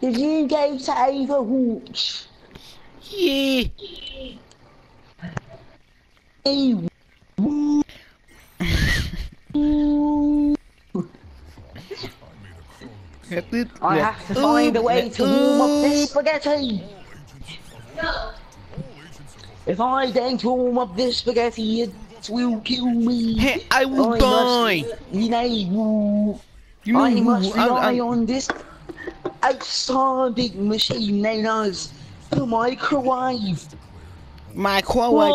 Did you go to Overwatch? Yeah. Hey. I have to find a way to warm up this spaghetti. If I don't warm up this spaghetti, it will kill me. Hey, I will I die. must, you know, You I must rely I- on this outstanding machine known as the microwave. microwave.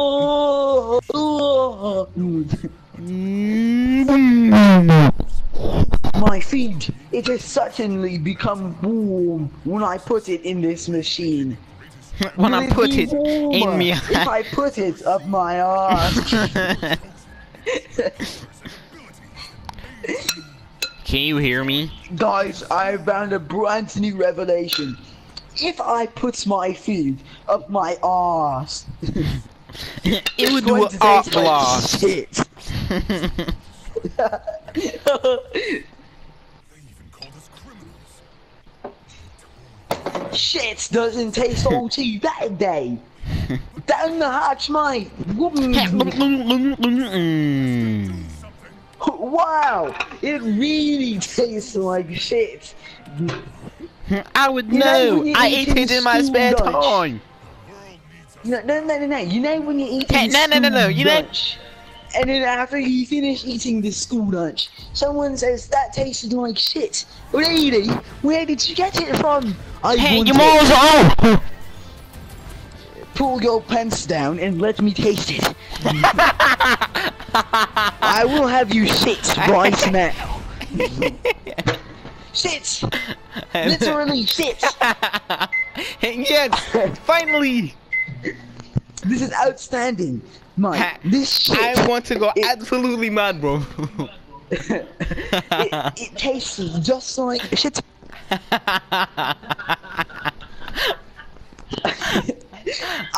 My feet, it has certainly become warm when I put it in this machine. when I put it in me. If I put it up my ass. Can you hear me? Guys, I found a brand new revelation. If I put my feet up my ass, It would do an to art taste like blast. shit. Shit doesn't taste too bad, day. Down the hatch, mate. Wow, it really tastes like shit. I would You know know. I eat ate it in my spare lunch? time. No, no, no, no, no. You know when you eat Hey, no, no, no, no, you know- lunch, and then after you finish eating the school lunch, someone says that tasted like shit. Really? Where did you get it from? I Hey, your balls off. Pull your pants down and let me taste it. I will have you shit right now. shit! Literally shit! yes, finally. This is outstanding. Mike, this shit. I want to go It- absolutely mad, bro. it, it tastes just like shit.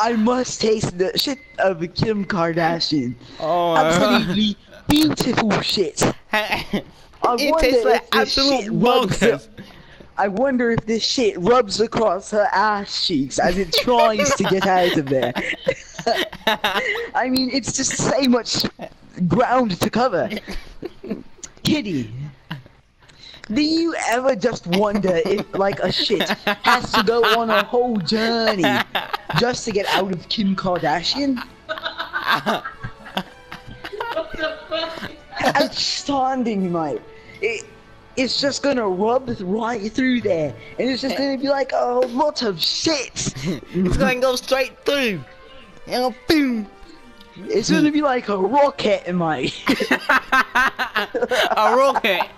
I must taste the shit of Kim Kardashian. oh, uh, Absolutely beautiful shit. I it wonder tastes like if this absolute shit rubs bonkers. I wonder if this shit rubs across her ass cheeks as it tries to get out of there. I mean, it's just so much ground to cover. Kitty, do you ever just wonder if, like, a shit has to go on a whole journey just to get out of Kim Kardashian? Outstanding, mate. It, it's just gonna rub right through there, and it's just gonna be like a lot of shit. it's gonna go straight through. And boom. It's gonna be like a rocket, mate. A rocket.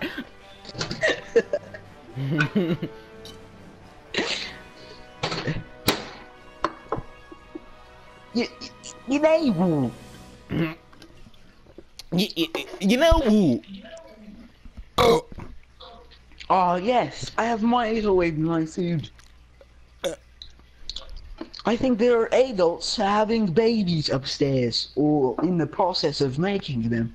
You, you know, You, you, you know who? oh yes, I have microwave in my food. I think there are adults having babies upstairs, or in the process of making them.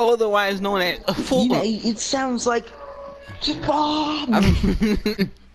Otherwise known as a full. it sounds like.